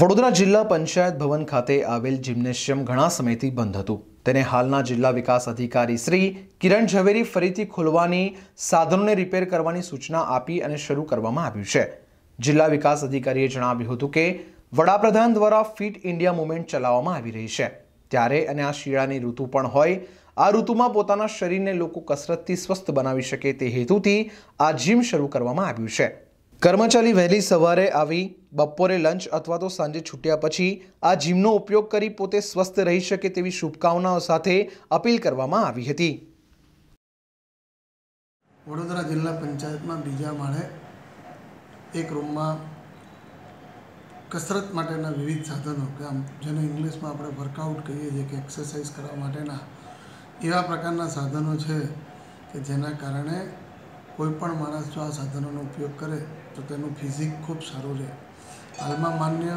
વડોદરા જિલ્લા પંચાયત ભવન ખાતે આવેલ જિમ્નેશિયમ ઘણા સમયથી બંધ હતું. તેને હાલના જિલ્લા વિકાસ અધિકારી શ્રી કિરણ ઝવેરી ફરીથી ખોલવાની સાધનોને રિપેર કરવાની સૂચના આપી અને શરૂ કરવામાં આવ્યું છે. જિલ્લા વિકાસ અધિકારીએ જણાવ્યું હતું કે, વડાપ્રધાન દ્વારા ફિટ ઇન્ડિયા મુવમેન્ટ ચલાવવામાં આવી રહી છે. ત્યારે અને આ શિયાળાની ઋતુ પણ હોય, આ ઋતુમાં પોતાના શરીરને લોકો કસરતથી સ્વસ્થ બનાવી શકે તે હેતુથી આ જીમ શરૂ કરવામાં આવ્યું છે. કર્મચારી વહેલી સવારે આવી, બપોરે લંચ અથવા તો સાંજે છૂટ્યા પછી આ જીમનો ઉપયોગ કરી પોતે સ્વસ્થ રહી શકે તેવી શુભકામનાઓ સાથે અપીલ કરવામાં આવી હતી. વડોદરા જિલ્લા પંચાયતમાં બીજા માળે એક રૂમમાં કસરત માટેના વિવિધ સાધનો, કે આમ જેને ઇંગ્લિશમાં આપણે વર્કઆઉટ કહીએ છીએ, કે એક્સરસાઇઝ કરવા માટેના એવા પ્રકારના સાધનો છે કે જેના કારણે કોઈ પણ માણસ જો આ સાધનોનો ઉપયોગ કરે, તો તેનું ફિઝિક ખૂબ સારું રહે. હાલમાં માન્ય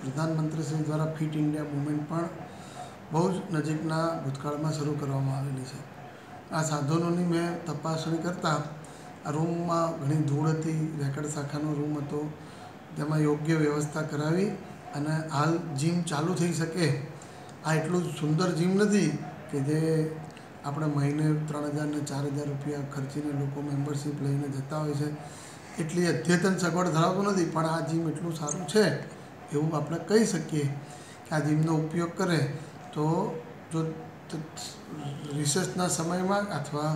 પ્રધાનમંત્રી શ્રી દ્વારા ફિટ ઇન્ડિયા મુવમેન્ટ પણ બહુ જ નજીકના ભૂતકાળમાં શરૂ કરવામાં આવેલી છે. આ સાધનોની મેં તપાસણી કરતાં આ રૂમમાં ઘણી ધૂળ હતી રેકડ શાખાનો રૂમ હતો, તેમાં યોગ્ય વ્યવસ્થા કરાવી અને હાલ જીમ ચાલુ થઈ શકે. આ એટલું સુંદર જીમ નથી કે જે આપણે મહિને ત્રણ હજાર ને ચાર હજાર રૂપિયા ખર્ચીને લોકો મેમ્બરશીપ લઈને જતા હોય છે. એટલી અદ્યતન સગવડ ધરાવતું નથી, પણ આ જીમ એટલું સારું છે એવું આપણે કહી શકીએ કે આ જીમનો ઉપયોગ કરે તો જો રિસેસના સમયમાં અથવા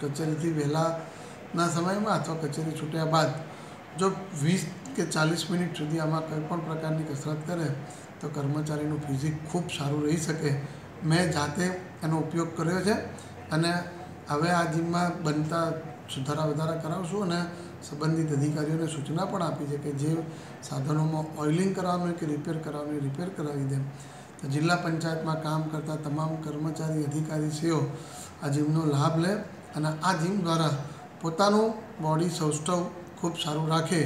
કચેરીથી વહેલાના સમયમાં અથવા કચેરી છૂટ્યા બાદ જો વીસ કે ચાલીસ મિનિટ સુધી આમાં કોઈ પણ પ્રકારની કસરત કરે તો કર્મચારીનું ફિઝિક ખૂબ સારું રહી શકે. મેં જાતે એનો ઉપયોગ કર્યો છે અને હવે આ જીમમાં બનતા સુધારા વધારા કરાવશું અને સંબંધિત અધિકારીઓને સૂચના પણ આપી છે કે જે સાધનોમાં ઓઇલિંગ કરાવવાનું કે રિપેર કરાવવાનું રિપેર કરાવી દે. તો જિલ્લા પંચાયતમાં કામ કરતા તમામ કર્મચારી અધિકારીશ્રીઓ આ જીમનો લાભ લે અને આ જીમ દ્વારા પોતાનું બોડી સૌષ્ઠવ ખૂબ સારું રાખે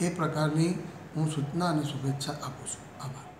એ પ્રકારની હું સૂચના અને શુભેચ્છા આપું છું. આભાર.